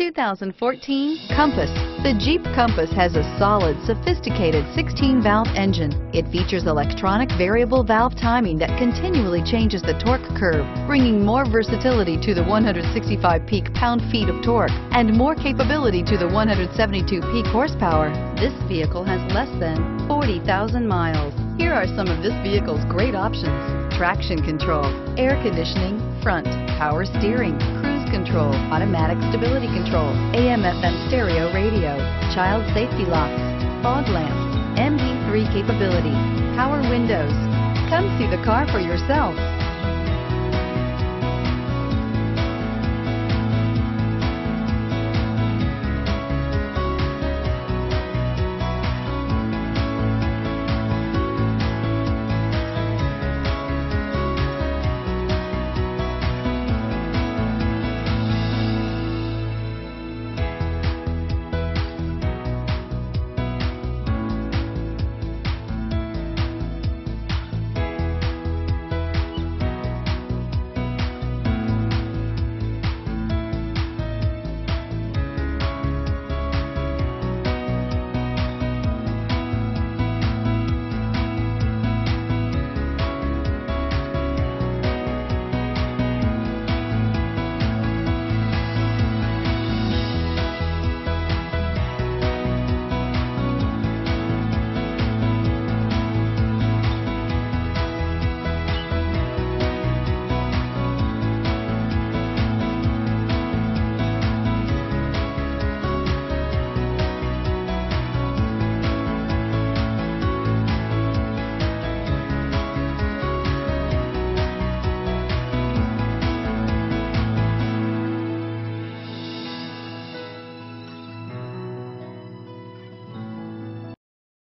2014 Compass. The Jeep Compass has a solid, sophisticated 16-valve engine. It features electronic variable valve timing that continually changes the torque curve, bringing more versatility to the 165 peak pound-feet of torque and more capability to the 172 peak horsepower. This vehicle has less than 40,000 miles. Here are some of this vehicle's great options. Traction control, air conditioning, front, power steering, cruise control, automatic stability control, AM FM stereo radio, child safety locks, fog lamps, MP3 capability, power windows. Come see the car for yourself.